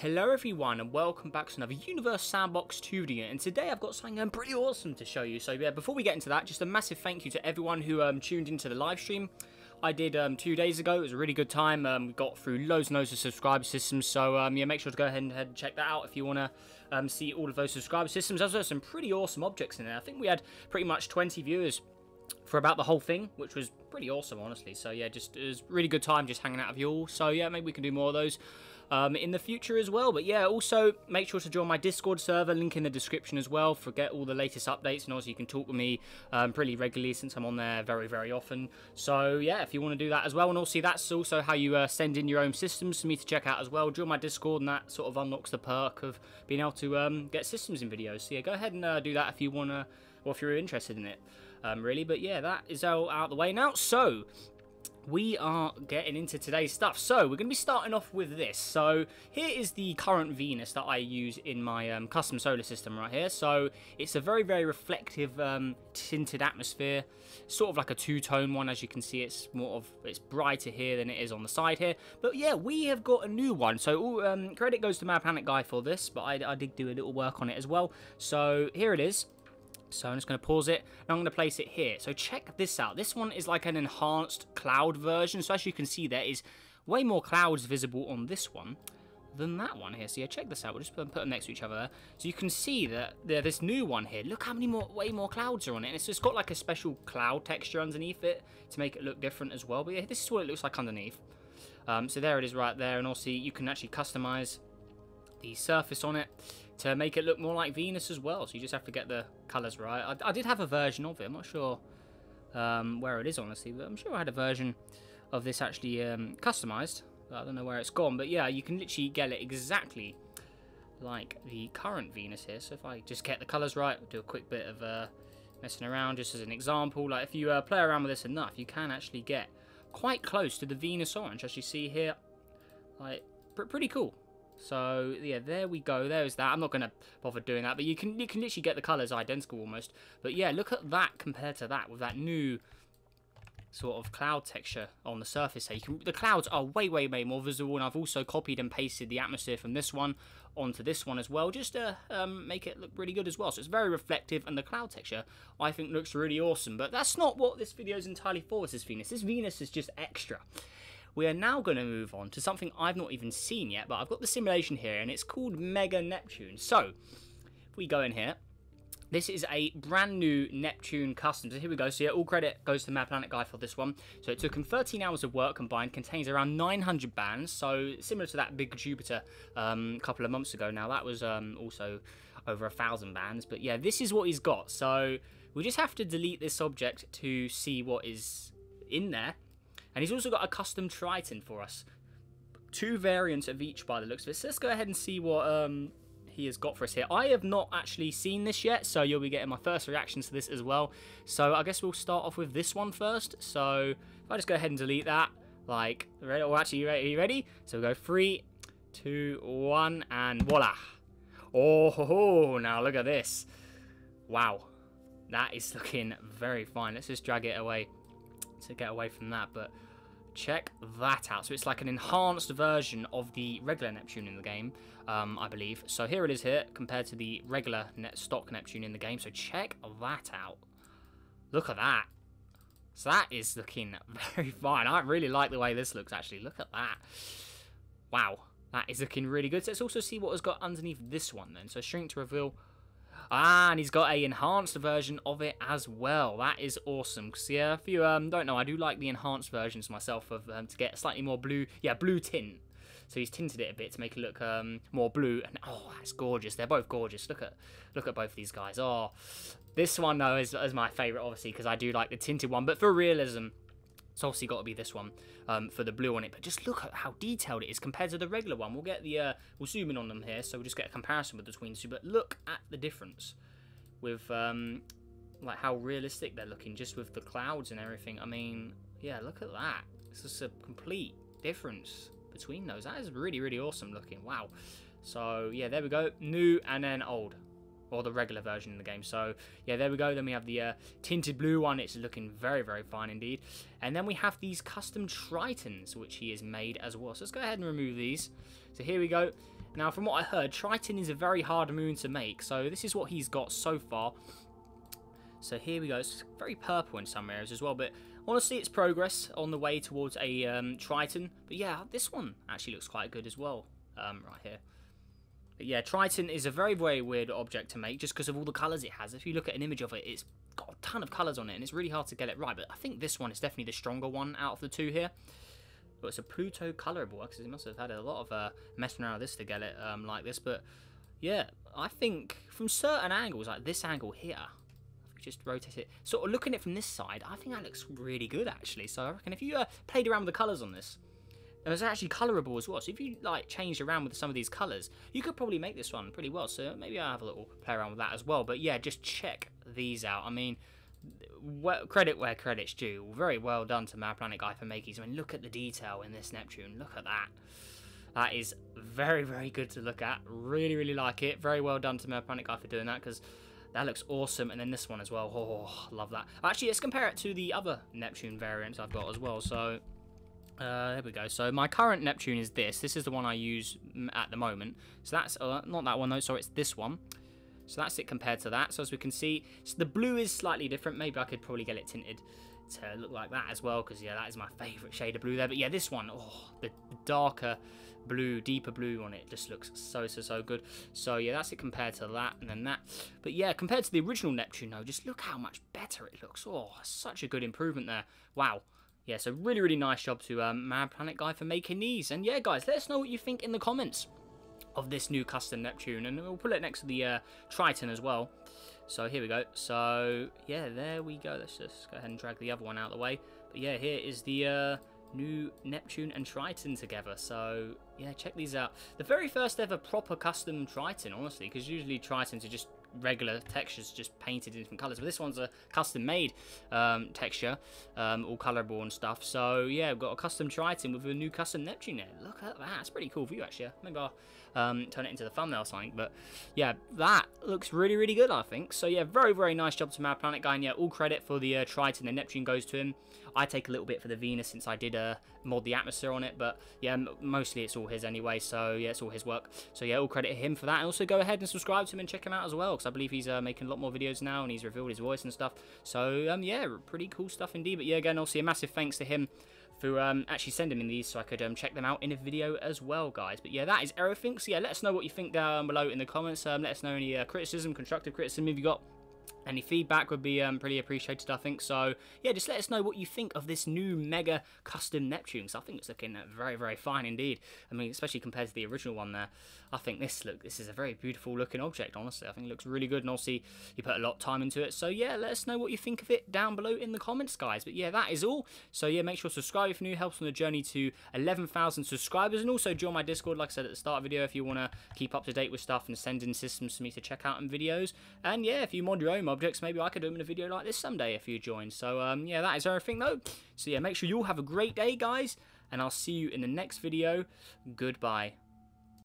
Hello everyone and welcome back to another Universe Sandbox 2 video and today I've got something um, pretty awesome to show you. So yeah, before we get into that, just a massive thank you to everyone who um, tuned into the live stream. I did um, two days ago, it was a really good time, um, we got through loads and loads of subscriber systems, so um, yeah, make sure to go ahead and, and check that out if you want to um, see all of those subscriber systems. There's also some pretty awesome objects in there, I think we had pretty much 20 viewers for about the whole thing, which was pretty awesome, honestly. So yeah, just it was really good time just hanging out with you all. So yeah, maybe we can do more of those um, in the future as well. But yeah, also make sure to join my Discord server, link in the description as well. Forget all the latest updates, and also you can talk with me um, pretty regularly since I'm on there very, very often. So yeah, if you want to do that as well, and also that's also how you uh, send in your own systems for me to check out as well. Join my Discord, and that sort of unlocks the perk of being able to um, get systems in videos. So yeah, go ahead and uh, do that if you want to, or if you're interested in it, um, really. But yeah, that is all out the way now. So we are getting into today's stuff. So we're going to be starting off with this. So here is the current Venus that I use in my um, custom solar system right here. So it's a very, very reflective um, tinted atmosphere. Sort of like a two-tone one. As you can see, it's more of, it's brighter here than it is on the side here. But yeah, we have got a new one. So um, credit goes to Mad Planet Guy for this, but I, I did do a little work on it as well. So here it is. So I'm just going to pause it. and I'm going to place it here. So check this out. This one is like an enhanced cloud version. So as you can see, there is way more clouds visible on this one than that one here. So yeah, check this out. We'll just put, them next to each other there. So you can see that there's this new one here. Look how many more, way more clouds are on it. And it's just got like a special cloud texture underneath it to make it look different as well. But yeah, this is what it looks like underneath. Um, so there it is right there. And also you can actually customize the surface on it to make it look more like Venus as well. So you just have to get the colours right. I, I did have a version of it. I'm not sure um, where it is, honestly, but I'm sure I had a version of this actually um, customised. I don't know where it's gone, but yeah, you can literally get it exactly like the current Venus here. So if I just get the colours right, do a quick bit of uh, messing around just as an example. Like if you uh, play around with this enough, you can actually get quite close to the Venus orange, as you see here. Like, pr pretty cool. So yeah, there we go. There's that. I'm not going to bother doing that, but you can you can literally get the colours identical almost. But yeah, look at that compared to that with that new sort of cloud texture on the surface here. Can, the clouds are way, way, way more visible, and I've also copied and pasted the atmosphere from this one onto this one as well, just to um, make it look really good as well. So it's very reflective, and the cloud texture, I think, looks really awesome. But that's not what this video is entirely for, this Venus. This Venus is just extra we are now going to move on to something I've not even seen yet, but I've got the simulation here, and it's called Mega Neptune. So, if we go in here, this is a brand new Neptune custom. So here we go. So yeah, all credit goes to Mad Planet Guy for this one. So it took him 13 hours of work combined, contains around 900 bands. So similar to that big Jupiter um, a couple of months ago. Now that was um, also over a thousand bands. But yeah, this is what he's got. So we just have to delete this object to see what is in there. And he's also got a custom Triton for us. Two variants of each by the looks of it. So let's go ahead and see what um, he has got for us here. I have not actually seen this yet, so you'll be getting my first reactions to this as well. So I guess we'll start off with this one first. So if I just go ahead and delete that, like, ready? Oh, actually, ready? You ready? So we'll go three, two, one, and voila. Oh, ho, ho, now look at this. Wow. That is looking very fine. Let's just drag it away to get away from that, but check that out. So it's like an enhanced version of the regular Neptune in the game, um, I believe. So here it is here, compared to the regular net stock Neptune in the game. So check that out. Look at that. So that is looking very fine. I really like the way this looks, actually. Look at that. Wow. That is looking really good. So let's also see what has got underneath this one then. So shrink to reveal Ah, and he's got a enhanced version of it as well. That is awesome. Because, yeah, if you um, don't know, I do like the enhanced versions myself of um, to get slightly more blue, yeah, blue tint. So he's tinted it a bit to make it look um, more blue. And oh, that's gorgeous. They're both gorgeous. Look at look at both of these guys. Oh, this one though is, is my favourite, obviously, because I do like the tinted one. But for realism, it's obviously got to be this one um, for the blue on it. But just look at how detailed it is compared to the regular one. We'll get the uh, we'll zoom in on them here, so we'll just get a comparison between the two. But look at the difference with um, like how realistic they're looking, just with the clouds and everything. I mean, yeah, look at that. It's just a complete difference between those. That is really really awesome looking. Wow. So yeah, there we go. New and then old or the regular version in the game. So yeah, there we go. Then we have the uh, tinted blue one. It's looking very, very fine indeed. And then we have these custom Tritons, which he has made as well. So let's go ahead and remove these. So here we go. Now, from what I heard, Triton is a very hard moon to make, so this is what he's got so far. So here we go. It's very purple in some areas as well, but honestly, it's progress on the way towards a um, Triton. But yeah, this one actually looks quite good as well, um, right here. But yeah, Triton is a very, very weird object to make just because of all the colours it has. If you look at an image of it, it's got a ton of colours on it, and it's really hard to get it right. But I think this one is definitely the stronger one out of the two here. But it's a Pluto colorable because it must have had a lot of uh, messing around with this to get it um, like this. But yeah, I think from certain angles, like this angle here, just rotate it, sort of looking at it from this side, I think that looks really good actually. So I reckon if you uh, played around with the colours on this, it was actually colorable as well. So if you like changed around with some of these colours, you could probably make this one pretty well. So maybe I'll have a little play around with that as well. But yeah, just check these out. I mean, credit where credit's due. Very well done to Mad Planet Guy for making. I mean, look at the detail in this Neptune. Look at that. That is very, very good to look at. Really, really like it. Very well done to Mad Planet Guy for doing that because that looks awesome. And then this one as well. Oh, love that. Actually, let's compare it to the other Neptune variants I've got as well. So, uh, there we go. So my current Neptune is this. This is the one I use at the moment. So that's, uh, not that one though, sorry, it's this one. So that's it compared to that. So as we can see, so the blue is slightly different. Maybe I could probably get it tinted to look like that as well, because yeah, that is my favourite shade of blue there. But yeah, this one, oh, the darker blue, deeper blue on it just looks so, so, so good. So yeah, that's it compared to that and then that. But yeah, compared to the original Neptune though, just look how much better it looks. Oh, such a good improvement there. Wow. Yeah, so really, really nice job to um, Mad Planet Guy for making these. And yeah, guys, let us know what you think in the comments of this new custom Neptune. And we'll put it next to the uh, Triton as well. So here we go. So yeah, there we go. Let's just go ahead and drag the other one out of the way. But yeah, here is the uh, new Neptune and Triton together. So yeah, check these out. The very first ever proper custom Triton, honestly, because usually Tritons are just regular textures just painted in different colors but this one's a custom made um, texture um, all colorable and stuff so yeah we've got a custom Triton with a new custom Neptune there look at that it's pretty cool view actually maybe I'll um, turn it into the thumbnail or something. But yeah, that looks really, really good, I think. So yeah, very, very nice job to Mad Planet Guy. And yeah, all credit for the uh, Triton the Neptune goes to him. I take a little bit for the Venus since I did uh, mod the atmosphere on it. But yeah, mostly it's all his anyway. So yeah, it's all his work. So yeah, all credit to him for that. And also go ahead and subscribe to him and check him out as well. I believe he's uh, making a lot more videos now and he's revealed his voice and stuff. So um, yeah, pretty cool stuff indeed. But yeah, again, also a massive thanks to him for um, actually sending me these so I could um, check them out in a video as well, guys. But yeah, that is everything. So yeah, let us know what you think down below in the comments. Um, let us know any uh, criticism, constructive criticism if you've got any feedback would be um, pretty appreciated, I think. So, yeah, just let us know what you think of this new Mega Custom Neptune. So I think it's looking very, very fine indeed. I mean, especially compared to the original one there. I think this look, this is a very beautiful looking object, honestly. I think it looks really good, and obviously you put a lot of time into it. So, yeah, let us know what you think of it down below in the comments, guys. But, yeah, that is all. So, yeah, make sure to subscribe if new. Helps on the journey to 11,000 subscribers. And also join my Discord, like I said at the start of the video, if you want to keep up to date with stuff and send in systems for me to check out in videos. And, yeah, if you mod your own objects, maybe I could do them in a video like this someday if you join. So, um, yeah, that is everything, though. So, yeah, make sure you all have a great day, guys. And I'll see you in the next video. Goodbye.